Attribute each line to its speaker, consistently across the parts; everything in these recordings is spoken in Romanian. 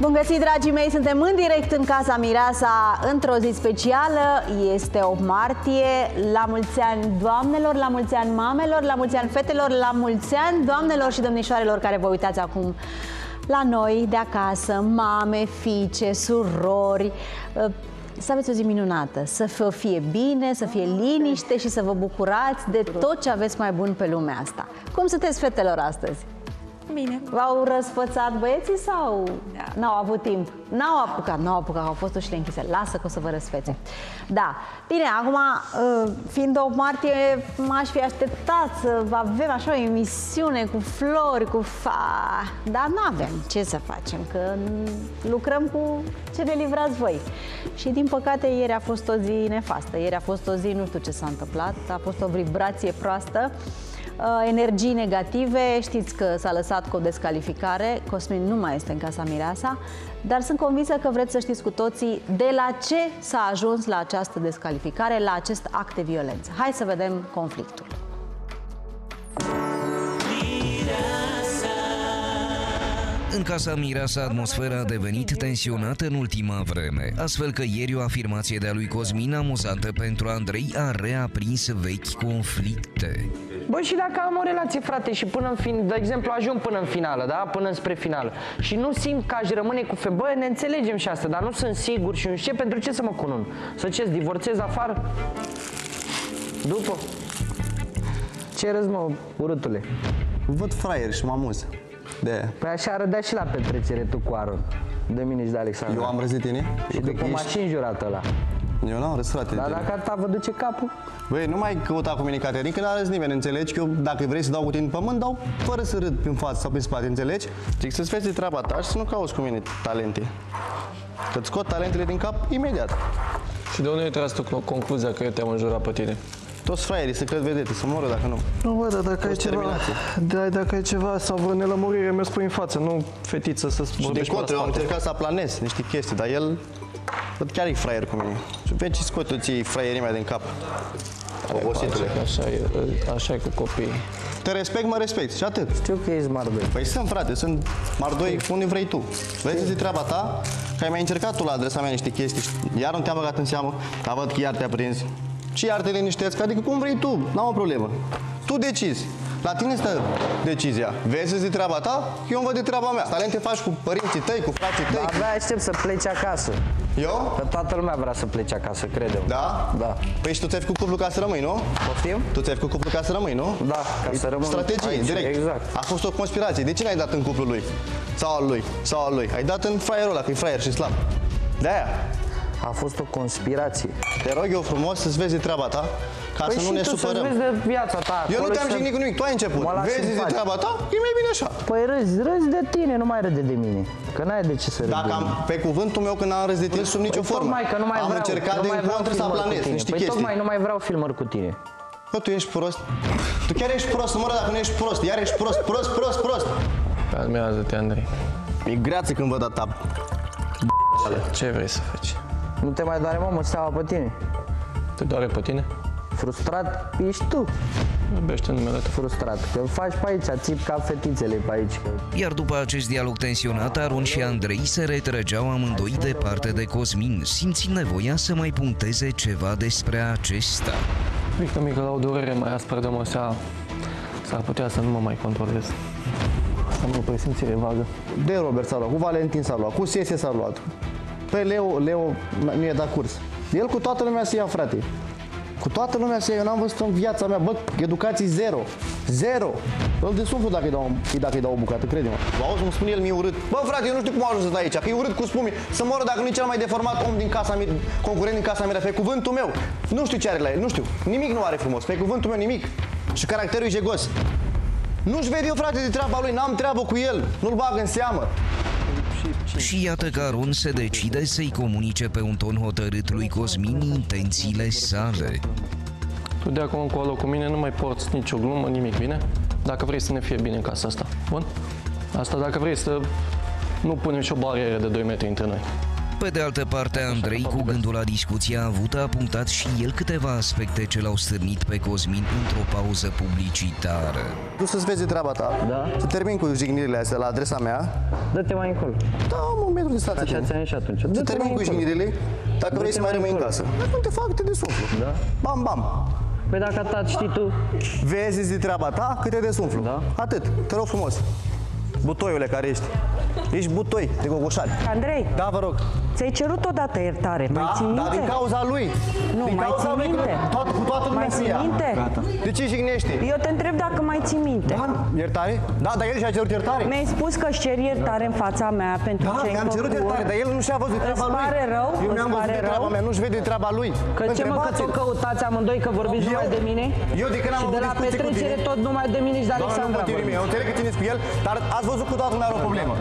Speaker 1: Bun găsit, dragii mei! Suntem în direct în Casa Mireasa într-o zi specială. Este 8 martie. La mulți ani doamnelor, la mulți ani mamelor, la mulți ani fetelor, la mulți ani doamnelor și domnișoarelor care vă uitați acum la noi de acasă, mame, fiice, surori. Să aveți o zi minunată, să vă fie bine, să fie liniște și să vă bucurați de tot ce aveți mai bun pe lumea asta. Cum sunteți fetelor astăzi?
Speaker 2: Bine.
Speaker 1: V-au răsfățat băieții sau da. n-au avut timp? N-au apucat, n-au apucat, au fost ușile închise. Lasă că o să vă răsfețe. Da. Bine, acum, uh, fiind 8 martie, m-aș fi așteptat să avem așa o emisiune cu flori, cu fa... Dar nu avem ce să facem, că lucrăm cu ce ne livrați voi. Și din păcate ieri a fost o zi nefastă. Ieri a fost o zi, nu știu ce s-a întâmplat, a fost o vibrație proastă. Uh, energii negative. Știți că s-a lăsat cu o descalificare. Cosmin nu mai este în casa Mireasa, dar sunt convinsă că vreți să știți cu toții de la ce s-a ajuns la această descalificare, la acest act de violență. Hai să vedem conflictul.
Speaker 3: În casa Mireasa, atmosfera a devenit tensionată în ultima vreme, astfel că ieri o afirmație de-a lui Cosmin amuzantă pentru Andrei a reaprins vechi conflicte.
Speaker 4: Bă, și dacă am o relație, frate, și până în fin, de exemplu, ajung până în finală, da? Până spre finală. Și nu simt că aș rămâne cu fe, bă, ne înțelegem și asta, dar nu sunt sigur și nu știu ce, pentru ce să mă cunun? Să ce, divorțez afară? După? Ce râzi, mă, urâtule?
Speaker 5: Văd fraier și mă amuz. De
Speaker 4: Păi așa râdea și la petrecere tu cu Aron. De mine și de Alexandru.
Speaker 5: Eu am râzit tine?
Speaker 4: Și după m-a și înjurat ăla.
Speaker 5: Eu n-am râs, frate.
Speaker 4: Dar
Speaker 5: de
Speaker 4: dacă atâta vă duce capul?
Speaker 5: Băi, nu mai căuta cu mine, Caterin, că n-a râs nimeni, înțelegi? Că eu, dacă vrei să dau cu tine în pământ, dau fără să râd prin față sau prin spate, înțelegi? Zic să-ți vezi de treaba ta și să nu cauți cu mine talente. Că-ți scot talentele din cap imediat.
Speaker 6: Și de unde ai tras tu concluzia că eu te-am înjurat pe tine?
Speaker 5: Toți fraierii se cred vedete, să moră dacă nu.
Speaker 6: Nu, bă, dar dacă ai
Speaker 5: Fost
Speaker 6: ceva,
Speaker 5: terminație.
Speaker 6: da, dacă ai ceva sau vreo nelămurire, mi-o spui în față, nu fetiță să
Speaker 5: Și din
Speaker 6: vorbești pe
Speaker 5: contră, eu am
Speaker 6: spate.
Speaker 5: încercat să aplanez niște chestii, dar el văd chiar e fraier cu mine. Și vezi ce scot tu ții fraierimea din cap. Obositule.
Speaker 6: Așa e, așa e cu copiii.
Speaker 5: Te respect, mă respect și atât.
Speaker 4: Știu că ești mardoi.
Speaker 5: Păi sunt, frate, sunt mardoi unde vrei tu. Vezi de treaba ta, că ai mai încercat tu la adresa mea niște chestii, și iar nu te-am băgat în seamă, dar văd că iar te-a prins. Și iar te liniștesc, adică cum vrei tu, n-am o problemă. Tu decizi. La tine stă decizia. Vezi de treaba ta, eu îmi văd de treaba mea. Talente faci cu părinții tăi, cu frații tăi.
Speaker 4: Dar abia aștept să pleci acasă.
Speaker 5: Eu?
Speaker 4: Că toată lumea vrea să plece acasă, credem.
Speaker 5: Da?
Speaker 4: Da.
Speaker 5: Păi și tu ți-ai făcut cuplu ca să rămâi, nu?
Speaker 4: Poftim?
Speaker 5: Tu ți-ai făcut cuplu ca să rămâi, nu?
Speaker 4: Da, ca să rămân
Speaker 5: Strategie,
Speaker 4: aici,
Speaker 5: direct.
Speaker 4: exact.
Speaker 5: A fost o conspirație. De ce n-ai dat în cuplul lui? Sau al lui? Sau al lui? Ai dat în fraierul ăla, că e fraier și slab. De-aia.
Speaker 4: A fost o conspirație.
Speaker 5: Te rog eu frumos să-ți vezi de treaba ta, ca
Speaker 4: Păi
Speaker 5: să nu
Speaker 4: și
Speaker 5: ne
Speaker 4: tu
Speaker 5: supărăm.
Speaker 4: să vezi de viața ta
Speaker 5: Eu nu
Speaker 4: acolo
Speaker 5: te-am
Speaker 4: și să-
Speaker 5: jignit cu nimic, tu ai început.
Speaker 4: Mă lași
Speaker 5: Vezi
Speaker 4: în
Speaker 5: de
Speaker 4: pace.
Speaker 5: treaba ta, e mai bine așa.
Speaker 4: Păi râzi, râzi de tine, nu mai râde de mine. Că n-ai de ce să râzi
Speaker 5: Dacă
Speaker 4: de
Speaker 5: am,
Speaker 4: mine.
Speaker 5: pe cuvântul meu când am râs de tine sub nicio
Speaker 4: Păi
Speaker 5: formă.
Speaker 4: tocmai că nu mai
Speaker 5: am
Speaker 4: vreau,
Speaker 5: încercat
Speaker 4: nu
Speaker 5: de
Speaker 4: mai vreau
Speaker 5: încontră să
Speaker 4: filmări cu
Speaker 5: aplanez
Speaker 4: tine.
Speaker 5: niște
Speaker 4: păi
Speaker 5: chestii.
Speaker 4: tocmai nu mai vreau filmări cu tine.
Speaker 5: Bă, tu ești prost. Tu chiar ești prost, mă rog, dacă nu ești prost. Iar ești prost, prost, prost, prost.
Speaker 6: Calmează-te, Andrei.
Speaker 5: E greață când văd atâta.
Speaker 6: Ce vrei să faci?
Speaker 4: Nu te mai doare, mamă, steaua pe tine.
Speaker 6: Te doare pe tine?
Speaker 4: Frustrat ești tu,
Speaker 6: Iubește numele tău.
Speaker 4: frustrat. Că faci pe aici, țip ca fetițele pe aici.
Speaker 3: Iar după acest dialog tensionat, Aron și Andrei se retrăgeau amândoi departe de Cosmin, simțind nevoia să mai puncteze ceva despre acesta.
Speaker 6: Mică, mică, la o durere mai aspră de măsea, s-ar putea să nu mă mai controlez. Am o presimțire vagă.
Speaker 5: De Robert s-a luat, cu Valentin s-a luat, cu Sese s-a luat. Pe Leo, Leo nu e dat curs. El cu toată lumea se ia, frate. Cu toată lumea se ia, eu n-am văzut în viața mea, bă, educații zero. Zero. Îl desumflu dacă îi dau, dacă îi dau o bucată, crede-mă. Vă auzi, îmi spune el, mi-e urât. Bă, frate, eu nu știu cum a ajuns aici, că e urât cu spumi. Să moră dacă nu e cel mai deformat om din casa mea, concurent din casa mea, pe cuvântul meu. Nu știu ce are la el, nu știu. Nimic nu are frumos, pe cuvântul meu nimic. Și caracterul e jegos. Nu-și vede eu, frate, de treaba lui, n-am treabă cu el, nu-l bag în seamă.
Speaker 3: Și iată că Aron se decide să-i comunice pe un ton hotărât lui Cosmin intențiile sale.
Speaker 6: Tu de acum încolo cu mine nu mai porți nicio glumă, nimic, bine? Dacă vrei să ne fie bine în casa asta, bun? Asta dacă vrei să nu punem și o barieră de 2 metri între noi.
Speaker 3: Pe de altă parte, Andrei, cu gândul la discuția avută, a punctat și el câteva aspecte ce l-au stârnit pe Cosmin într-o pauză publicitară.
Speaker 5: Tu să-ți vezi de treaba ta.
Speaker 4: Da.
Speaker 5: Să termin cu jignirile astea la adresa mea.
Speaker 4: Dă-te mai încolo.
Speaker 5: Da, am un metru de stație.
Speaker 4: Așa ți-am și atunci.
Speaker 5: Să
Speaker 4: Dă-te
Speaker 5: termin
Speaker 4: mai
Speaker 5: cu
Speaker 4: încolo.
Speaker 5: jignirile. Dacă vrei să mai
Speaker 4: mai
Speaker 5: rămâi în
Speaker 4: încolo.
Speaker 5: casă. Nu te fac, te desumflu.
Speaker 4: Da.
Speaker 5: Bam, bam.
Speaker 4: Păi dacă atât știi tu,
Speaker 5: Vezi de treaba ta, cât te desumflu.
Speaker 4: Da.
Speaker 5: Atât. Te rog frumos. Butoiule care ești. Ești butoi de gogoșari.
Speaker 2: Andrei,
Speaker 5: Da, vă rog.
Speaker 2: Ți-ai cerut odată iertare. mai
Speaker 5: Da,
Speaker 2: ții
Speaker 5: da,
Speaker 2: minte?
Speaker 5: din cauza lui.
Speaker 2: Nu,
Speaker 5: din
Speaker 2: mai
Speaker 5: cauza
Speaker 2: ții
Speaker 5: lui, că
Speaker 2: minte?
Speaker 5: Toată, cu toată lumea
Speaker 2: Mai
Speaker 5: se
Speaker 2: ții
Speaker 5: ia.
Speaker 2: minte?
Speaker 5: De ce jignești?
Speaker 2: Eu te întreb dacă mai ții minte.
Speaker 5: Da, iertare? Da, dar el și-a cerut iertare.
Speaker 2: Mi-ai spus că își cer iertare în fața mea pentru
Speaker 5: Da,
Speaker 2: ce ai
Speaker 5: mi-am cerut
Speaker 2: făcut.
Speaker 5: iertare, dar el nu și-a văzut treaba lui.
Speaker 2: pare rău?
Speaker 5: Eu mi-am
Speaker 2: Îți
Speaker 5: văzut
Speaker 2: pare
Speaker 5: de treaba
Speaker 2: rău?
Speaker 5: mea, nu-și vede treaba lui.
Speaker 4: că ce mă, că tot căutați amândoi că vorbiți
Speaker 5: Eu-
Speaker 4: numai de mine?
Speaker 5: eu de când am
Speaker 4: Și de
Speaker 5: avut
Speaker 4: la
Speaker 5: discuții cu
Speaker 4: petrecere
Speaker 5: tine-
Speaker 4: tot numai de mine și de
Speaker 5: Doamne, nu
Speaker 4: Alexandra
Speaker 5: continui mie, eu
Speaker 4: vorbiți.
Speaker 5: înțeleg că țineți cu el, dar ați văzut cu toată lumea are o problemă.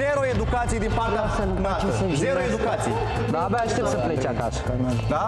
Speaker 5: Zero educație din partea noastră. Zero educație.
Speaker 4: Da, abia aștept să pleci acasă.
Speaker 5: Da?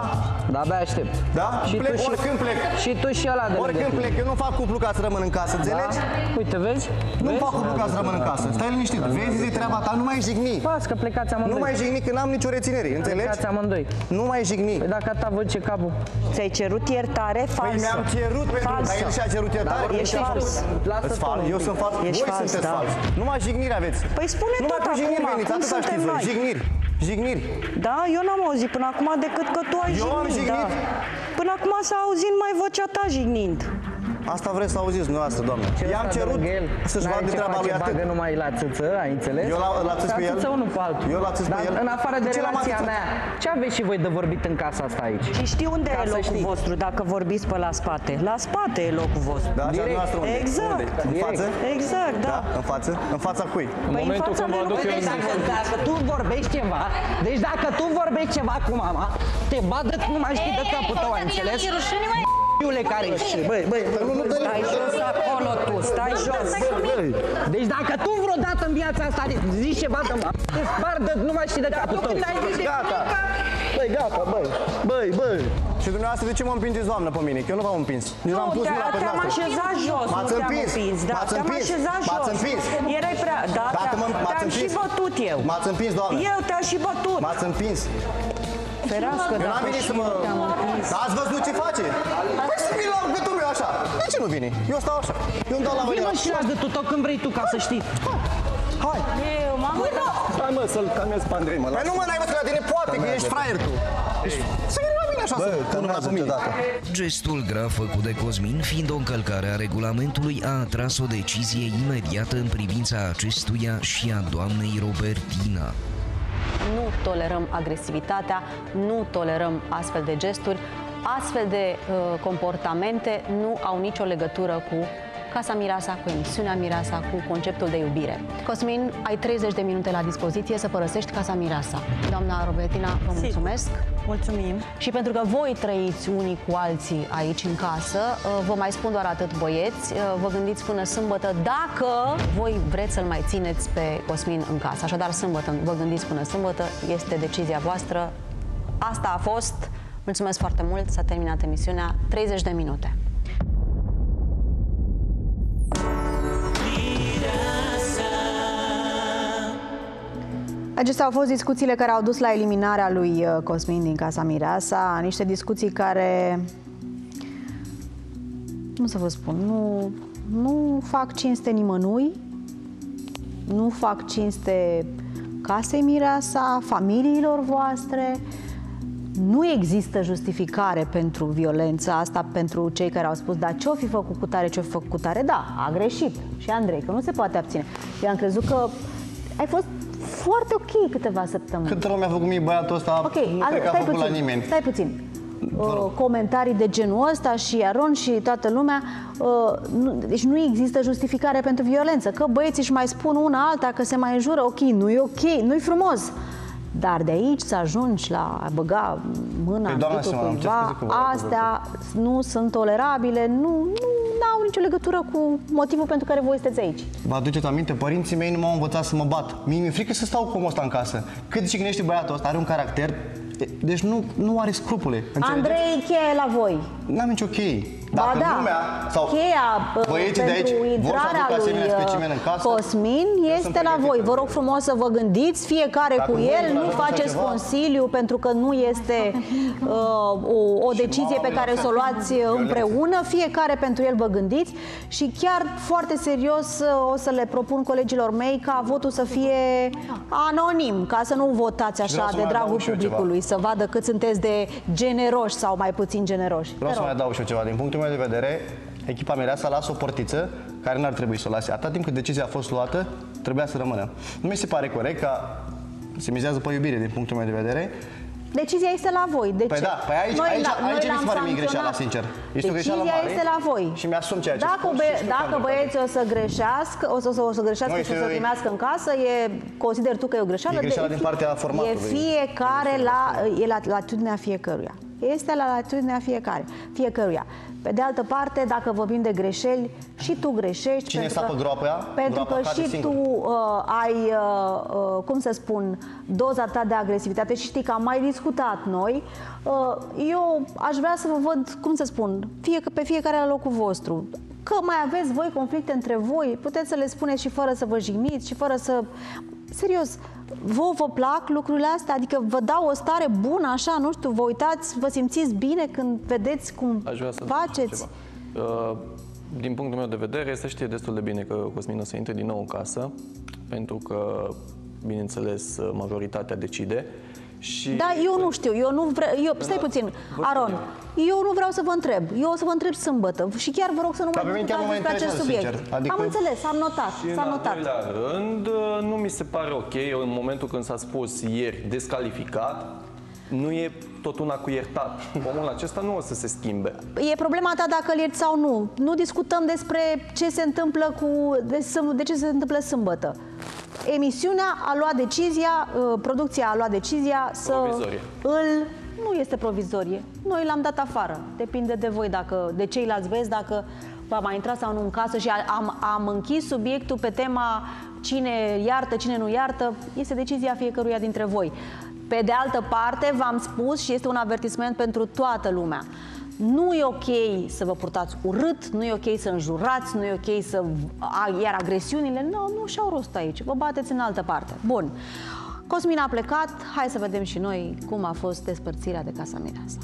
Speaker 4: Da, abia aștept.
Speaker 5: Da?
Speaker 4: Și
Speaker 5: plec,
Speaker 4: tu și-
Speaker 5: oricând plec.
Speaker 4: Și tu și ăla de lângă
Speaker 5: Oricând
Speaker 4: tine.
Speaker 5: plec, eu nu fac cuplu ca să rămân în casă,
Speaker 4: Da?
Speaker 5: înțelegi?
Speaker 4: Uite, vezi?
Speaker 5: Nu
Speaker 4: Vezi?
Speaker 5: fac cuplu ca să rămân în casă. Stai liniștit. Vezi de treaba ta, nu mai jigni.
Speaker 4: Las că plecați
Speaker 5: Nu
Speaker 4: amândoi.
Speaker 5: mai jigni că n-am nicio reținere, înțelegi?
Speaker 4: Plecați amândoi.
Speaker 5: Nu mai jigni.
Speaker 4: Păi dacă ta văd ce capul.
Speaker 2: Ți-ai cerut iertare
Speaker 5: Păi
Speaker 2: falsă.
Speaker 5: mi-am cerut pentru
Speaker 2: Falsă.
Speaker 5: dar el și-a cerut iertare.
Speaker 2: Ești fals.
Speaker 4: Lasă
Speaker 5: Îți fal, eu sunt fals,
Speaker 2: Ești
Speaker 5: voi
Speaker 2: fals,
Speaker 5: sunteți
Speaker 2: da.
Speaker 5: fals. Numai jigniri aveți.
Speaker 2: Păi spune
Speaker 5: Numai
Speaker 2: tot
Speaker 5: cu jigniri
Speaker 2: acum,
Speaker 5: veniți,
Speaker 2: cum
Speaker 5: atâta
Speaker 2: suntem
Speaker 5: știți voi.
Speaker 2: noi?
Speaker 5: Jigniri. Jigniri.
Speaker 2: Da, eu n-am auzit până acum decât că tu ai
Speaker 5: Eu am
Speaker 2: jignit. Da.
Speaker 5: Jignit?
Speaker 2: Până acum s-a auzit mai vocea ta jignind.
Speaker 5: Asta vreți să auziți dumneavoastră, doamnă. I-am cerut să-și vadă de treaba lui atât.
Speaker 4: Bagă numai la țâță, ai înțeles?
Speaker 5: Eu la- la țâț
Speaker 4: Dar
Speaker 5: pe el?
Speaker 4: țâță unul pe altul.
Speaker 5: Eu la țâț pe
Speaker 4: Dar
Speaker 5: el?
Speaker 4: în afară de
Speaker 5: Ce l-am
Speaker 4: relația
Speaker 5: atâțat?
Speaker 4: mea, ce aveți și voi de vorbit în casa asta aici?
Speaker 2: Și știi unde
Speaker 4: Ca
Speaker 2: e
Speaker 4: să
Speaker 2: locul
Speaker 4: știți.
Speaker 2: vostru dacă vorbiți pe la spate? La spate e locul vostru.
Speaker 5: Da, așa
Speaker 4: Direct.
Speaker 5: noastră unde?
Speaker 2: Exact.
Speaker 5: Unde? În
Speaker 4: Direct.
Speaker 5: față?
Speaker 2: Exact, da.
Speaker 5: Da, în față? În fața cui?
Speaker 2: Păi în
Speaker 6: momentul
Speaker 2: fața
Speaker 6: când vă
Speaker 2: lui
Speaker 6: aduc
Speaker 2: nu
Speaker 6: eu
Speaker 2: puteți
Speaker 6: în
Speaker 2: să
Speaker 4: Dacă, dacă tu vorbești ceva, deci dacă tu vorbești ceva cu mama, te badă, nu mai știi de capul tău, ai înțeles? Iule care ești.
Speaker 5: Băi, băi, nu, nu, dă
Speaker 2: Stai jos acolo tu, stai jos.
Speaker 4: Deci dacă tu vreodată în viața asta zici ceva de mama, te spardă, nu mai știi de capul tău.
Speaker 5: Gata. Băi, gata, băi. Băi, băi. Și dumneavoastră de ce mă împingeți, doamnă, pe mine? Că eu nu v-am împins. Nici
Speaker 2: Nu,
Speaker 5: n-am pus
Speaker 2: te-
Speaker 5: mâna pe
Speaker 2: te-am
Speaker 5: noastră.
Speaker 2: așezat jos,
Speaker 5: M-ați
Speaker 2: nu te-am
Speaker 5: împins.
Speaker 2: împins, da,
Speaker 5: M-ați
Speaker 2: te-am
Speaker 5: împins.
Speaker 2: așezat jos.
Speaker 5: M-ați împins.
Speaker 2: Erai prea, da,
Speaker 5: Dacă
Speaker 2: te-am,
Speaker 5: mă- m-ați
Speaker 2: te-am și
Speaker 5: împins.
Speaker 2: bătut eu.
Speaker 5: M-ați împins, doamnă.
Speaker 2: Eu te-am și bătut.
Speaker 5: M-ați împins.
Speaker 2: Ferească,
Speaker 5: Eu n-am
Speaker 2: dacă
Speaker 5: venit
Speaker 2: și
Speaker 5: să mă...
Speaker 2: eu te-am împins.
Speaker 5: Dar ați văzut ce face? Păi să vin la gâtul meu așa. De ce nu vine? Eu stau așa. Eu îmi dau la
Speaker 4: Vino
Speaker 5: mâine.
Speaker 4: și la gâtul tău când vrei tu ca să știi.
Speaker 5: Hai.
Speaker 2: Eu, mamă, da.
Speaker 5: Hai mă, să-l calmez pe Andrei, mă. Păi nu mă, n-ai văzut la tine, poate, că ești fraier tu. Să vină la mine așa, să pun mâna pe mine.
Speaker 3: Gestul grav făcut de Cosmin, fiind o încălcare a regulamentului, a atras o decizie imediată în privința acestuia și a doamnei Robertina.
Speaker 1: Nu tolerăm agresivitatea, nu tolerăm astfel de gesturi, astfel de uh, comportamente nu au nicio legătură cu Casa Mirasa, cu emisiunea Mirasa, cu conceptul de iubire. Cosmin, ai 30 de minute la dispoziție să părăsești Casa Mirasa. Doamna Robertina, vă
Speaker 2: Sigur.
Speaker 1: Mulțumesc.
Speaker 2: Mulțumim.
Speaker 1: Și pentru că voi trăiți unii cu alții aici în casă, uh, vă mai spun doar atât băieți, uh, vă gândiți până sâmbătă dacă voi vreți să-l mai țineți pe Cosmin în casă. Așadar, sâmbătă, vă gândiți până sâmbătă, este decizia voastră. Asta a fost. Mulțumesc foarte mult, s-a terminat emisiunea. 30 de minute. Acestea au fost discuțiile care au dus la eliminarea lui uh, Cosmin din Casa Mireasa, niște discuții care, nu să vă spun, nu, nu fac cinste nimănui, nu fac cinste casei Mireasa, familiilor voastre, nu există justificare pentru violența asta pentru cei care au spus, dar ce-o fi făcut cu tare, ce-o fi făcut cu tare? Da, a greșit. Și Andrei, că nu se poate abține. Eu am crezut că ai fost foarte ok câteva săptămâni.
Speaker 5: Cât rău mi-a făcut mie băiatul ăsta,
Speaker 1: Ok,
Speaker 5: nu
Speaker 1: a-
Speaker 5: cred că a
Speaker 1: stai
Speaker 5: făcut
Speaker 1: puțin,
Speaker 5: la nimeni.
Speaker 1: stai puțin. Uh, comentarii de genul ăsta și Aron și toată lumea, uh, nu, deci nu există justificare pentru violență. Că băieții își mai spun una alta, că se mai înjură, ok, nu e ok, nu-i frumos. Dar de aici să ajungi la a băga mâna
Speaker 5: Păi,
Speaker 1: în
Speaker 5: doamna
Speaker 1: gâtul
Speaker 5: Simona, îmi cer
Speaker 1: cuiva,
Speaker 5: scuze că vă rog,
Speaker 1: astea nu sunt tolerabile, nu, nu au nicio legătură cu motivul pentru care voi sunteți aici.
Speaker 5: Vă aduceți aminte? Părinții mei nu m-au învățat să mă bat. Mie mi-e frică să stau cu omul ăsta în casă. Cât jignește băiatul ăsta, are un caracter, deci nu, nu are scrupule. Înțelegeți?
Speaker 1: Andrei, cheie la voi.
Speaker 5: N-am nicio cheie. Dacă
Speaker 1: ba da,
Speaker 5: lumea sau
Speaker 1: cheia bă,
Speaker 5: băieții de
Speaker 1: pentru
Speaker 5: aici vor să
Speaker 1: intrarea
Speaker 5: aducă
Speaker 1: lui
Speaker 5: asemenea
Speaker 1: uh,
Speaker 5: specimen în casă,
Speaker 1: Cosmin
Speaker 5: eu
Speaker 1: este
Speaker 5: sunt
Speaker 1: la
Speaker 5: pregătit
Speaker 1: voi. Vă
Speaker 5: pentru
Speaker 1: rog frumos să vă gândiți, fiecare
Speaker 5: Dacă
Speaker 1: cu
Speaker 5: voi
Speaker 1: el, nu
Speaker 5: încurajați
Speaker 1: faceți
Speaker 5: așa ceva-
Speaker 1: consiliu pentru că nu este uh, o, o decizie pe
Speaker 5: mama
Speaker 1: care
Speaker 5: mea
Speaker 1: să o luați împreună, fiecare pentru el vă gândiți și chiar foarte serios uh, o să le propun colegilor mei ca votul să fie anonim, ca să nu votați
Speaker 5: vreau
Speaker 1: așa
Speaker 5: să
Speaker 1: de
Speaker 5: mai
Speaker 1: dragul
Speaker 5: adaug și eu ceva.
Speaker 1: publicului, să vadă cât sunteți de generoși sau mai puțin generoși.
Speaker 5: Vreau
Speaker 1: Te
Speaker 5: să
Speaker 1: rog.
Speaker 5: mai adaug și eu ceva. Din punctul meu de vedere, echipa mireasa lasă o portiță care n-ar trebui să o lase. Atât timp cât decizia a fost luată, trebuia să rămână. Nu mi se pare corect ca se mizează pe iubire din punctul meu de vedere.
Speaker 1: Decizia este la voi. De
Speaker 5: Păi
Speaker 1: ce?
Speaker 5: da, păi aici, aici,
Speaker 1: la-
Speaker 5: aici mi
Speaker 1: l-am
Speaker 5: se pare mie greșeala,
Speaker 1: sancționat.
Speaker 5: sincer. Este o greșeală
Speaker 1: Decizia
Speaker 5: mare
Speaker 1: este la voi.
Speaker 5: și mi-asum ceea ce
Speaker 1: dacă,
Speaker 5: spun și
Speaker 1: be-
Speaker 5: știu că
Speaker 1: dacă
Speaker 5: am
Speaker 1: băieții o să greșească, o să, o să greșească
Speaker 5: Nu,
Speaker 1: și o
Speaker 5: este-
Speaker 1: să primească în casă, e, consider tu că e o greșeală.
Speaker 5: E greșeala
Speaker 1: de-
Speaker 5: din partea
Speaker 1: E
Speaker 5: formatului.
Speaker 1: fiecare la, e la latitudinea fiecăruia. Este la latitudinea fiecare, fiecăruia. Pe de altă parte, dacă vorbim de greșeli, și tu greșești.
Speaker 5: Cine
Speaker 1: pentru
Speaker 5: sapă
Speaker 1: că,
Speaker 5: groapa,
Speaker 1: Pentru
Speaker 5: groapa
Speaker 1: că
Speaker 5: cade
Speaker 1: și
Speaker 5: singur.
Speaker 1: tu uh, ai, uh, uh, cum să spun, doza ta de agresivitate și știi că am mai discutat noi. Uh, eu aș vrea să vă văd, cum să spun, fie că pe fiecare la locul vostru. Că mai aveți voi conflicte între voi, puteți să le spuneți și fără să vă jigniți și fără să... Serios, vă vă plac lucrurile astea? Adică vă dau o stare bună, așa, nu știu, vă uitați, vă simțiți bine când vedeți cum
Speaker 6: Aș vrea să adaug
Speaker 1: faceți?
Speaker 6: Ceva. Uh, Din punctul meu de vedere, se știe destul de bine că Cosmin o să intre din nou în casă, pentru că, bineînțeles, majoritatea decide. Și
Speaker 1: Da, eu nu știu, eu nu vreau, eu, stai puțin, Aron, eu nu vreau să vă întreb, eu o să vă întreb sâmbătă și chiar vă rog să nu
Speaker 5: Dar
Speaker 1: mai
Speaker 5: pe mine chiar
Speaker 1: discutați
Speaker 5: nu mă
Speaker 1: despre acest
Speaker 5: interesează,
Speaker 1: subiect.
Speaker 5: sincer. Adică-
Speaker 1: Am înțeles, am notat,
Speaker 6: Și
Speaker 1: s-a
Speaker 6: în al
Speaker 1: notat.
Speaker 6: doilea rând, nu mi se pare ok, eu, în momentul când s-a spus ieri descalificat, nu e tot una cu iertat. Omul acesta nu o să se schimbe.
Speaker 1: E problema ta dacă îl ierți sau nu. Nu discutăm despre ce se întâmplă cu, de, sâm- de ce se întâmplă sâmbătă. Emisiunea a luat decizia, uh, producția a luat decizia să
Speaker 6: Provizorie.
Speaker 1: îl nu este provizorie. Noi l-am dat afară. Depinde de voi, dacă, de ceilalți vezi, dacă va mai intra sau nu în casă și am, am închis subiectul pe tema cine iartă, cine nu iartă. Este decizia fiecăruia dintre voi. Pe de altă parte, v-am spus și este un avertisment pentru toată lumea. Nu e ok să vă purtați urât, nu e ok să înjurați, nu e ok să... a- Iar agresiunile, nu, nu și-au rost aici. Vă bateți în altă parte. Bun. Cosmin a plecat, hai să vedem și noi cum a fost despărțirea de Casa Mireasa.